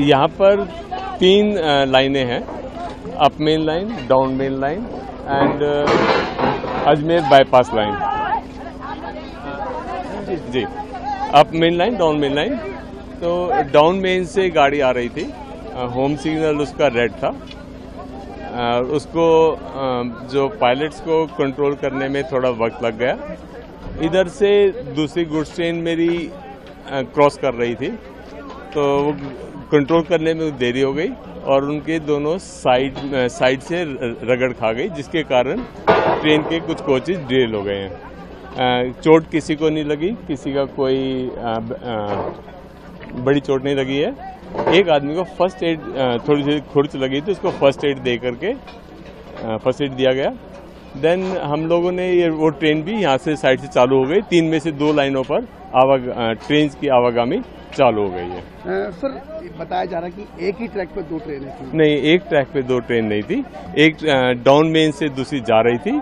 यहाँ पर तीन लाइनें हैं, up main line, down main line and Ajmer bypass line ji, up main line, down main line. तो डाउन मेन से गाड़ी आ रही थी होम सिग्नल उसका रेड था। उसको जो पायलट्स को कंट्रोल करने में थोड़ा वक्त लग गया। इधर से दूसरी गुड्स ट्रेन मेरी क्रॉस कर रही थी। तो वो कंट्रोल करने में देरी हो गई और उनके दोनों साइड साइड से रगड़ खा गई जिसके कारण ट्रेन के कुछ कोचेज डेल हो गए हैं। चोट किसी को नहीं लगी किसी का कोई ब- अ, बड़ी चोट नहीं लगी है। एक आदमी को फ़र्स्ट एड थोड़ी सी खुर्च लगी थी उसको फ़र्स्ट एड दे करके फ़र्स्ट एड दिया गया। देन हम लोगों ने ये वो ट्रेन भी यहाँ से साइड से चालू हो गई तीन में से दो लाइनों पर आवाग ट्रेन की आवागामी। चालू हो गई है। सर बताया जा रहा है कि एक ही ट्रैक पर दो ट्रेन थी। नहीं एक ट्रैक पे दो ट्रेन नहीं थी। एक डाउन मेन से दूसरी जा रही थी।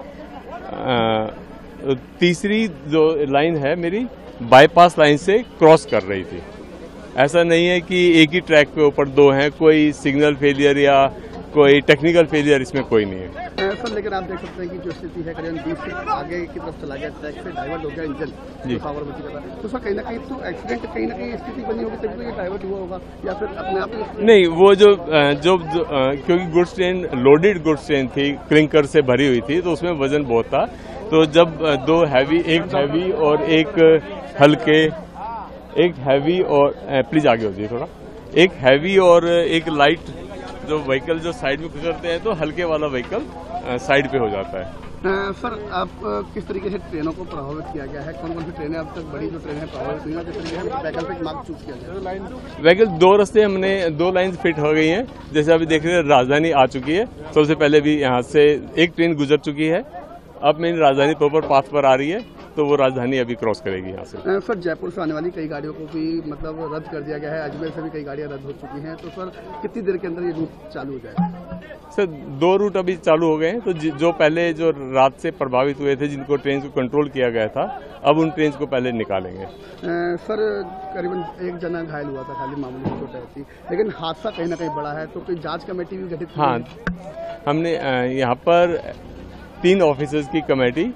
तीसरी जो लाइन है मेरी बाईपास लाइन से क्रॉस कर रही थी। ऐसा नहीं है कि एक ही ट्रैक पे ऊपर दो हैं कोई सिग्नल फेलियर या कोई टेक्निकल फेलियर इसमें कोई नहीं है। सर लेकिन आप देख सकते हैं कि जो स्थिति है करीबन बीस से आगे की तरफ़ चला गया ट्रैक से डाइवर्ट हो गया इंजन जी। पावर बची का तो सर कहीं ना कहीं तो एक्सीडेंट कहीं ना कहीं स्थिति बनी होगी तभी तो ये डाइवर्ट हुआ होगा या फिर अपने आप नहीं वो जो जो, जो क्योंकि goods train loaded goods train थी क्लिंकर से भरी हुई थी तो उसमें वज़न बहुत था। तो जब दो हैवी एक हैवी और एक हल्के एक हैवी और प्लीज़ आगे हो जाइए थोड़ा। एक हैवी और एक लाइट जो व्हीकल जो साइड में गुजरते हैं तो हल्के वाला व्हीकल साइड पे हो जाता है। सर आप किस तरीके से ट्रेनों को प्रभावित किया गया है? कौन कौन सी ट्रेनें अब तक बड़ी जो ट्रेनें प्रभावित हुई हैं? किस तरीके से वैकल्पिक मार्ग चूज़ किया गया व्हीकल दो रास्ते हमने दो लाइन फिट हो गई हैं। जैसे अभी देख रहे हैं राजधानी आ चुकी है। सबसे पहले भी यहाँ से एक ट्रेन गुजर चुकी है। अब मेरी राजधानी प्रॉपर पाथ पर आ रही है। तो वो राजधानी अभी क्रॉस करेगी यहाँ से। सर जयपुर से आने वाली कई गाड़ियों को भी मतलब रद्द कर दिया गया है। अजमेर से भी कई गाड़ियाँ रद्द हो चुकी हैं। तो सर कितनी देर के अंदर ये रूट चालू हो जाएगा? सर दो रूट अभी चालू हो गए हैं। तो जो पहले जो रात से प्रभावित हुए थे जिनको ट्रेन को कंट्रोल किया गया था अब उन ट्रेन को पहले निकालेंगे। सर करीबन एक जना घायल हुआ था खाली मामूली चोट थी लेकिन हादसा कहीं ना कहीं बड़ा है तो कोई जाँच कमेटी भी गठित हाँ हमने यहाँ पर तीन ऑफिसर्स की कमेटी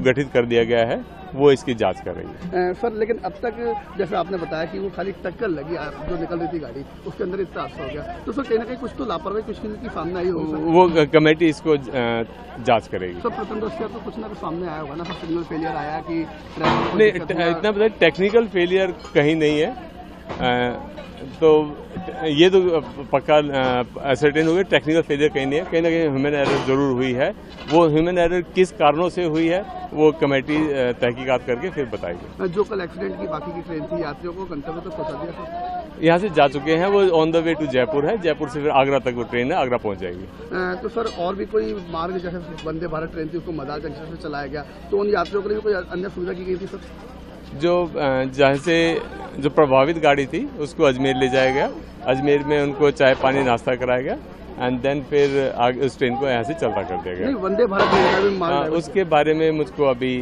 गठित कर दिया गया है वो इसकी जाँच कर रही है। सर लेकिन अब तक जैसे आपने बताया कि वो खाली टक्कर लगी जो निकल रही थी गाड़ी उसके अंदर इतना हादसा हो गया। तो सर कहीं ना कहीं कुछ तो लापरवाही कुछ की सामने आई होगी वो कमेटी इसको जाँच करेगी। सर प्रथम दृष्टया तो कुछ ना कुछ सामने आया होगा ना सर सिग्नल फेलियर आया कि नहीं? इतना पता टेक्निकल फेलियर कहीं नहीं है। तो ये तो पक्का सर्टेन हो गया टेक्निकल फेलियर कहीं नहीं है। कहीं ना कहीं ह्यूमन एरर ज़रूर हुई है। वो ह्यूमन एरर किस कारणों से हुई है वो कमेटी तहकीकात करके फिर बताएगी। जो कल एक्सीडेंट की बाकी की ट्रेन थी यात्रियों को गंतव्य तक पहुँचा दिया यहाँ से जा चुके हैं वो on the way to Jaipur है। जयपुर से फिर आगरा तक वो ट्रेन है आगरा पहुँच जाएगी। तो सर और भी कोई मार्ग जैसे वंदे भारत ट्रेन थी उसको मदार जंक्शन से चलाया गया तो उन यात्रियों के लिए कोई अन्य सुविधा की गई थी सर? जो जहाँ से जो प्रभावित गाड़ी थी उसको अजमेर ले जाया गया। अजमेर में उनको चाय पानी नाश्ता कराया गया एंड देन फिर आगे उस ट्रेन को यहाँ से चलता कर दिया गया। वंदे भारत मार्ग हाँ, है। उसके बारे में मुझको अभी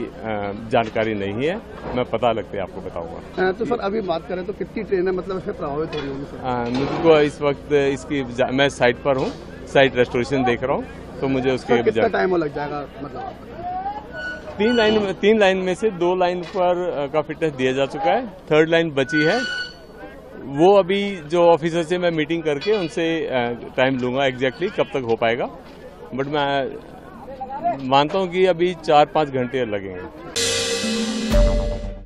जानकारी नहीं है। मैं पता लगते आपको बताऊँगा। तो सर अभी बात करें तो कितनी ट्रेनें मतलब इससे प्रभावित हो रही होंगी मुझको इस वक्त इसकी मैं साइट पर हूँ साइट रेस्टोरेशन देख रहा हूँ तो मुझे उसके टाइम लग जाएगा मतलब। तीन लाइन तीन लाइन में से दो लाइन पर का फिटनेस दिया जा चुका है। थर्ड लाइन बची है। वो अभी जो ऑफिसर से मैं मीटिंग करके उनसे टाइम लूँगा एग्जैक्टली कब तक हो पाएगा। बट मैं मानता हूँ कि अभी चार पाँच घंटे लगेंगे।